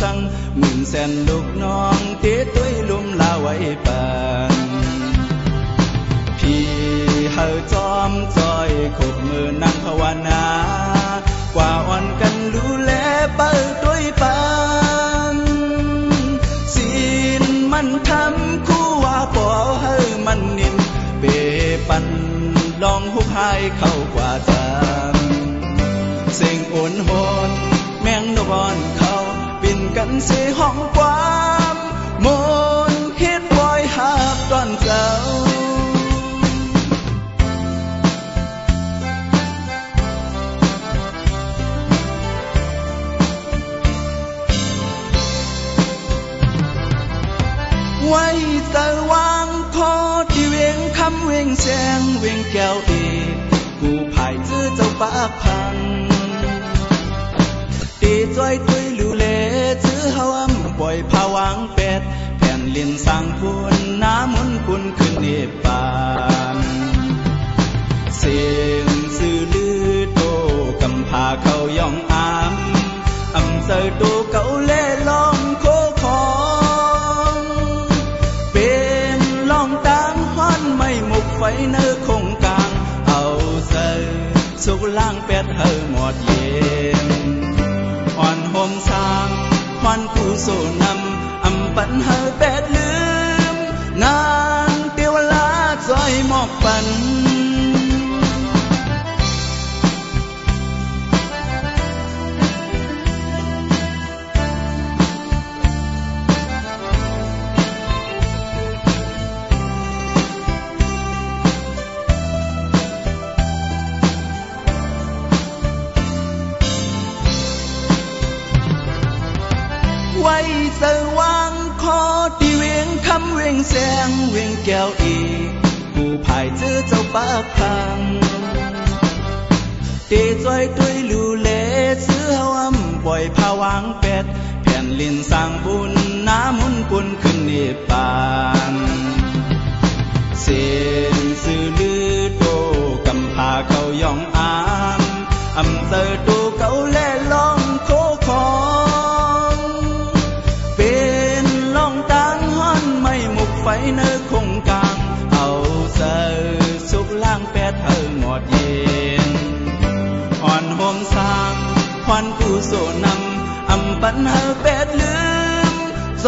sang mừng sen lúc non tế tuổi lùm la vậy bàn phi hờ chom choi khục mơ năng khâu na quả on căn lũ lẽ bao đôi bàn xin mặn thắm khu hoa bỏ hờ mặn niềm bề bàn lòng hút hai khâu quả tàn เสียงอุ่นโหนแมงนวลเขา mình sẽ hóng quám môn hết voi hát toàn cầu. Quay tờ quang khó tiêu yên khắp huyên sen huyên kéo đi cụ phải giữ dấu bá phẳng để roi tôi lưu ปล่อยผาวางเป็ดแผ่นลินสร้างพูนน้ำมุนกุนขึ้นเนปานเสียงสื่อลือโตกำพาเขาย่องอามอำเสอโตเก่าเล่ลองโคของ เป็นลองตามฮ้อนไม่หมกไฟเนื้อคงกลาง เอาเสอสุกล่างเป็ดเฮาหมดเย็ วันผู้โซนำอำปันเฮ สว่างคอที่เวียงคำเวียงแสงเวียงแก้วอีกกูภายเจอเจ้าปากพังเตจอยตุยลูเลเสื้อวำปล่อยผาวางเป็ดแผ่นลินสร้างบุญน้ำมุนกุนขึ้นเนปานเสียสื่อลือโตกำพาเขาย่องอามอำเตอตูเវៃនៅខុងកាងអោសើសុខឡើងពេទ្យហើយងាត់យេនអនហុំសាងផាន់គូសូនំអំបានហើយពេទ្យលឹមស